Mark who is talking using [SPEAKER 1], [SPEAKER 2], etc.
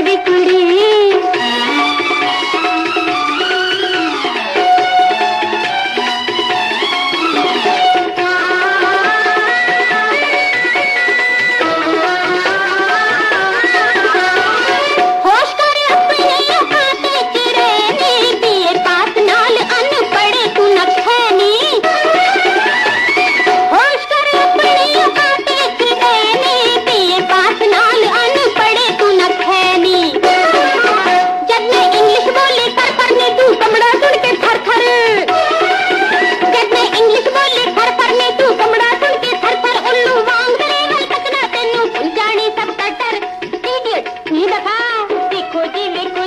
[SPEAKER 1] देखो देखो जी दी